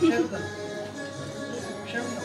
身子，身体